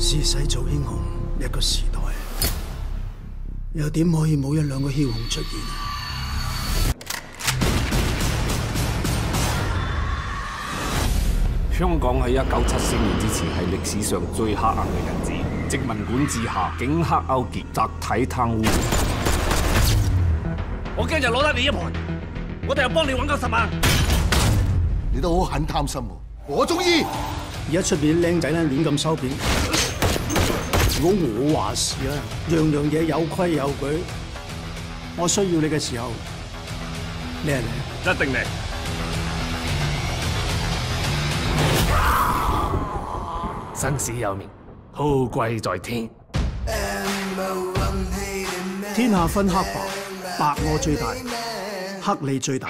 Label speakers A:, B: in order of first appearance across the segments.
A: 是世做英雄，一个时代又点可以冇一两个枭雄出现？
B: 香港喺一九七四年之前系历史上最黑暗嘅日子，殖民管治下，警黑勾结，集体贪污。
C: 我今日攞得你一盘，我哋又帮你揾个十万，
D: 你都好肯贪心喎，我中意。
A: 而家出边啲僆仔咧乱咁收片。如果我话事啊，样样嘢有规有矩。我需要你嘅时候，你嚟
C: 一定嚟。生死有命，好贵在天。
A: 天下分黑白，白我最大，黑你最大。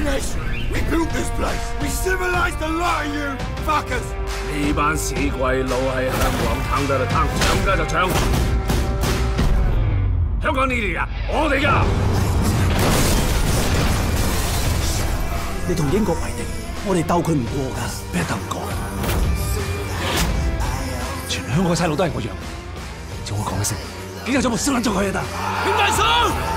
C: 呢班死鬼佬喺香港摊得就摊，抢得就抢。香港呢哋啊，我哋噶。
A: 你同英国为敌，我哋斗佢唔过噶，咩斗唔过？
C: 全香港嘅细路都系我养，仲我讲一声，边日做冇烧人咗佢啊？得，点解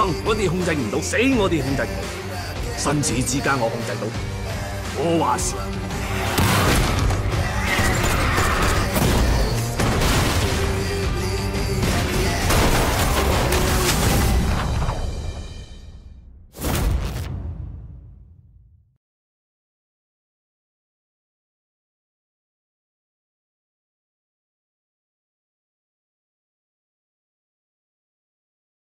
C: 生我啲控制唔到，死我哋控制，唔到，生死之间我控制到，我话事。